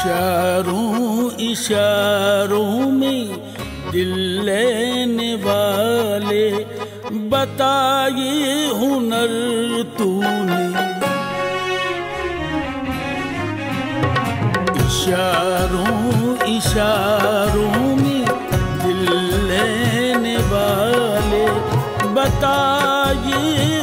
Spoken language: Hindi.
इशारों इशारों में दिल लेने वाले बताए हुनर तूने। इशारों इशारों में दिल लेने वाले बताए